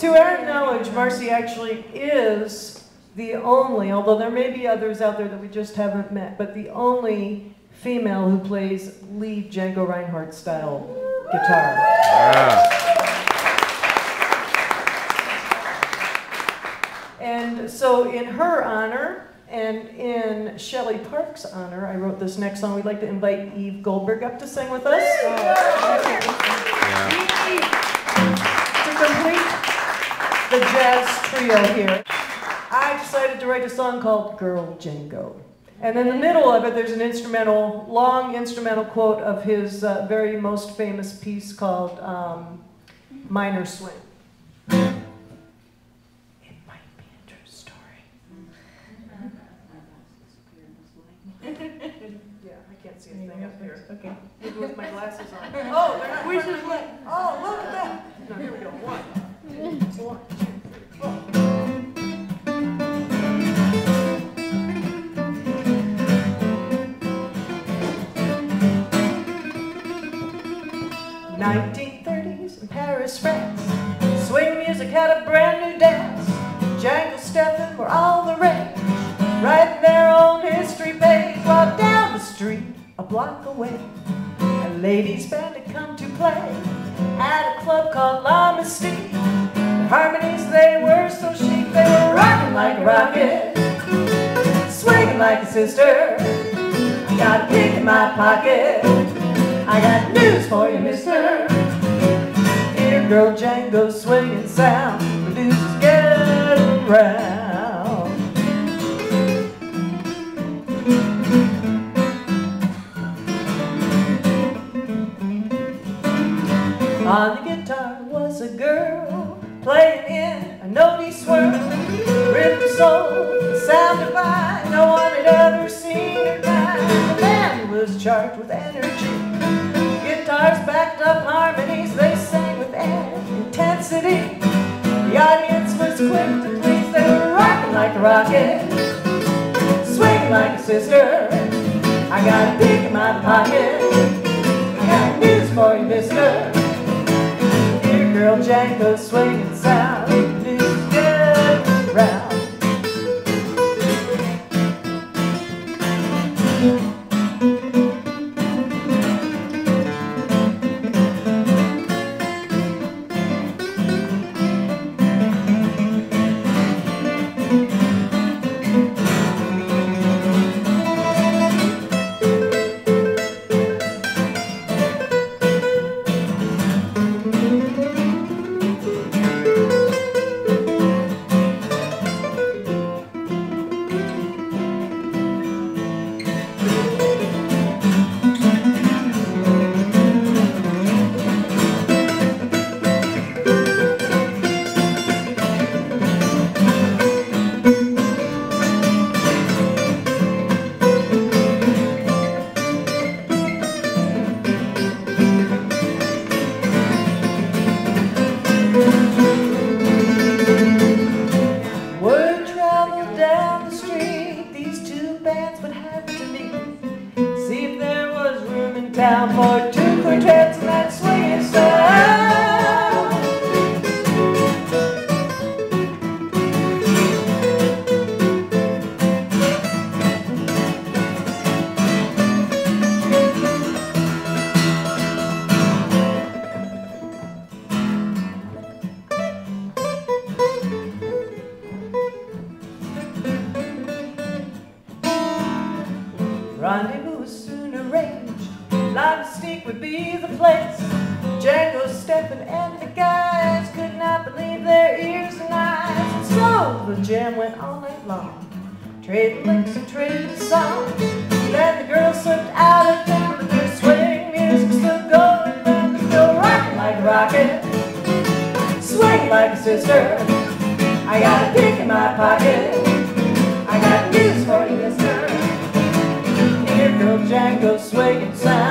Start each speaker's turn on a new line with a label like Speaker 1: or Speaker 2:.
Speaker 1: To our knowledge, Marcy actually is the only, although there may be others out there that we just haven't met, but the only female who plays lead Django Reinhardt style guitar.
Speaker 2: Yeah.
Speaker 1: And so, in her honor and in Shelly Park's honor, I wrote this next song. We'd like to invite Eve Goldberg up to sing with us.
Speaker 2: Oh, yeah.
Speaker 1: To complete the jazz trio here, I decided to write a song called Girl Django. And in the middle of it, there's an instrumental, long instrumental quote of his uh, very most famous piece called um, Minor Swing. It might be a true story. Yeah, I can't see a thing up here. Okay. Maybe with my glasses on. Oh, they're not. We should like. Oh, look at that. No, here we go. One, 1930s in Paris, France. Swing music had a brand new dance. Jangle stepping were all the rage. Writing their own history page while down the street, a block away, a ladies' band had come to play at a club called La Mystique. A rocket, swinging like a sister. I got a pick in my pocket. I got news for you, mister. Here, girl, Django swinging sound. Producers get around. Soul, sound divine. No one had ever seen her kind. The band was charged with energy. Guitars backed up harmonies. They sang with an intensity. The audience was quick to please. They were rocking like a rocket, swing like a sister. I got a pick in my pocket. I got news for you, mister. Here, girl, Django swinging sound. The place. Django stepping and the guys could not believe their ears and eyes. And so the jam went all night long. Trading licks and trading songs. Then the girls slipped out of town, but their swing music still going. And still rocking like a rocket. Swing like a sister. I got a pick in my pocket. I got news for you, mister. Here goes Django swinging sound